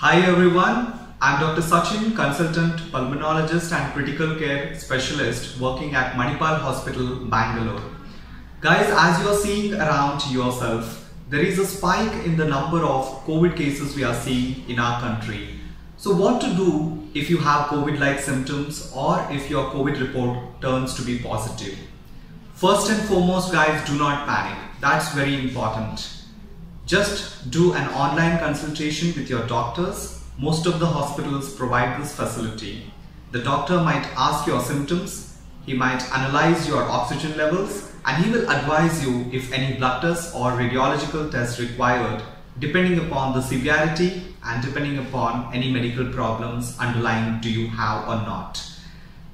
Hi everyone, I'm Dr. Sachin, consultant pulmonologist and critical care specialist working at Manipal Hospital, Bangalore. Guys, as you are seeing around yourself, there is a spike in the number of COVID cases we are seeing in our country. So what to do if you have COVID-like symptoms or if your COVID report turns to be positive? First and foremost guys, do not panic. That's very important. Just do an online consultation with your doctors. Most of the hospitals provide this facility. The doctor might ask your symptoms, he might analyze your oxygen levels and he will advise you if any blood tests or radiological tests required depending upon the severity and depending upon any medical problems underlying do you have or not.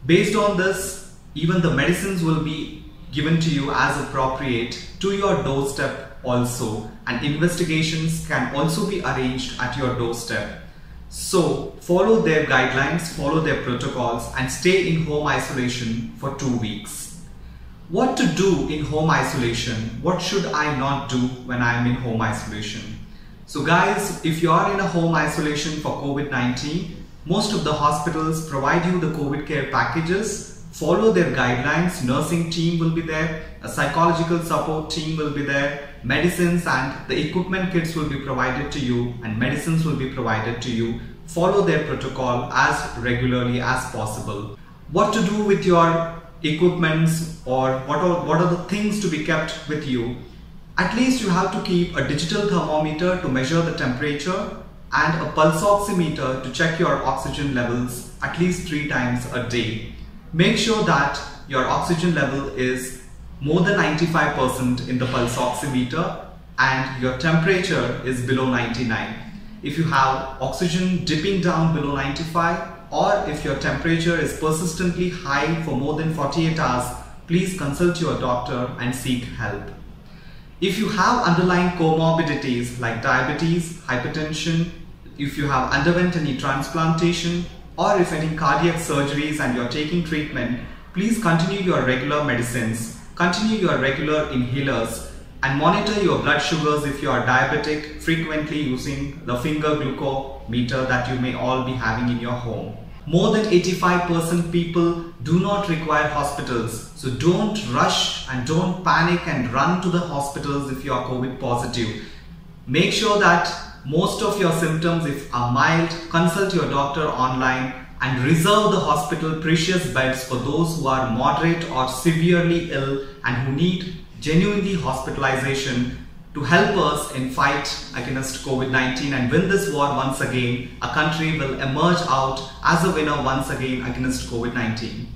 Based on this, even the medicines will be given to you as appropriate to your doorstep also and investigations can also be arranged at your doorstep. So follow their guidelines, follow their protocols and stay in home isolation for two weeks. What to do in home isolation? What should I not do when I am in home isolation? So guys, if you are in a home isolation for COVID-19, most of the hospitals provide you the COVID care packages follow their guidelines nursing team will be there a psychological support team will be there medicines and the equipment kits will be provided to you and medicines will be provided to you. Follow their protocol as regularly as possible. What to do with your equipments or what are what are the things to be kept with you? At least you have to keep a digital thermometer to measure the temperature and a pulse oximeter to check your oxygen levels at least three times a day. Make sure that your oxygen level is more than 95% in the pulse oximeter and your temperature is below 99. If you have oxygen dipping down below 95 or if your temperature is persistently high for more than 48 hours, please consult your doctor and seek help. If you have underlying comorbidities like diabetes, hypertension, if you have underwent any transplantation or if any cardiac surgeries and you're taking treatment, please continue your regular medicines, continue your regular inhalers and monitor your blood sugars if you are diabetic frequently using the finger glucometer that you may all be having in your home. More than 85% people do not require hospitals. So don't rush and don't panic and run to the hospitals if you are COVID positive. Make sure that most of your symptoms, if are mild, consult your doctor online and reserve the hospital precious beds for those who are moderate or severely ill and who need genuinely hospitalization to help us in fight against COVID-19 and win this war once again. A country will emerge out as a winner once again against COVID-19.